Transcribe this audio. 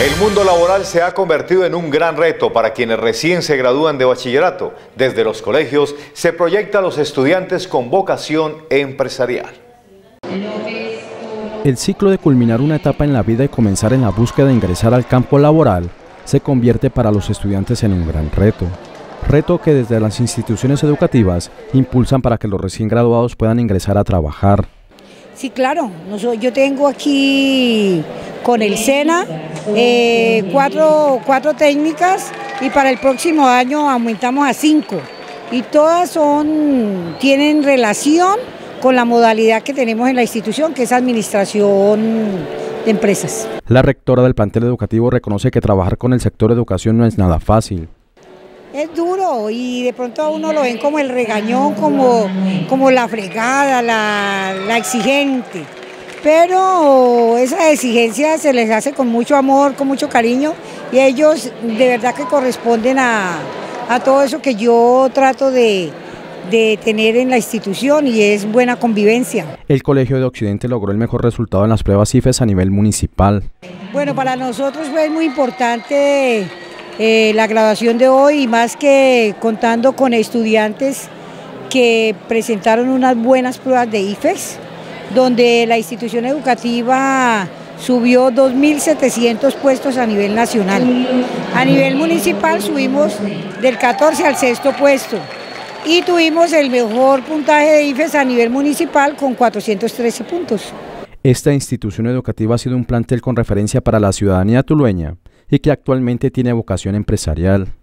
El mundo laboral se ha convertido en un gran reto para quienes recién se gradúan de bachillerato. Desde los colegios se proyecta a los estudiantes con vocación empresarial. El ciclo de culminar una etapa en la vida y comenzar en la búsqueda de ingresar al campo laboral se convierte para los estudiantes en un gran reto. Reto que desde las instituciones educativas impulsan para que los recién graduados puedan ingresar a trabajar. Sí, claro. Yo tengo aquí con el SENA eh, cuatro, cuatro técnicas y para el próximo año aumentamos a cinco. Y todas son, tienen relación con la modalidad que tenemos en la institución, que es administración de empresas. La rectora del plantel educativo reconoce que trabajar con el sector educación no es nada fácil. Es duro y de pronto a uno lo ven como el regañón, como, como la fregada, la, la exigente pero esa exigencia se les hace con mucho amor, con mucho cariño y ellos de verdad que corresponden a, todo eso que yo trato de, de tener en la institución y es buena convivencia. El Colegio de Occidente logró el mejor resultado en las pruebas IFES a nivel municipal. Bueno, para nosotros fue muy importante eh, la graduación de hoy y más que contando con estudiantes que presentaron unas buenas pruebas de IFES donde la institución educativa subió 2.700 puestos a nivel nacional. A nivel municipal subimos del 14 al sexto puesto y tuvimos el mejor puntaje de IFES a nivel municipal con 413 puntos. Esta institución educativa ha sido un plantel con referencia para la ciudadanía tulueña y que actualmente tiene vocación empresarial.